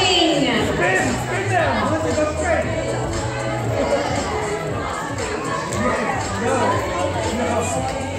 Spin, spin them. Listen, go spin. No, no.